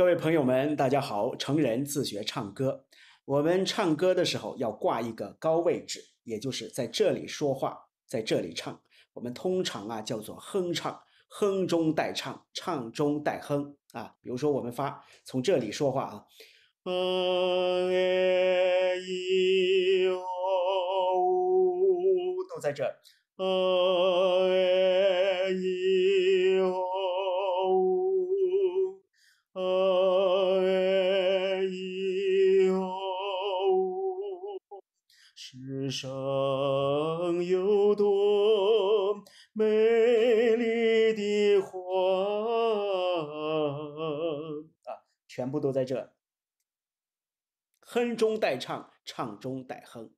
各位朋友们，大家好！成人自学唱歌，我们唱歌的时候要挂一个高位置，也就是在这里说话，在这里唱。我们通常啊叫做哼唱，哼中带唱，唱中带哼啊。比如说我们发从这里说话啊，啊哎咿哦呜，都在这，啊啊哎咿哦，世上有多美丽的花啊，全部都在这。哼中带唱，唱中带哼。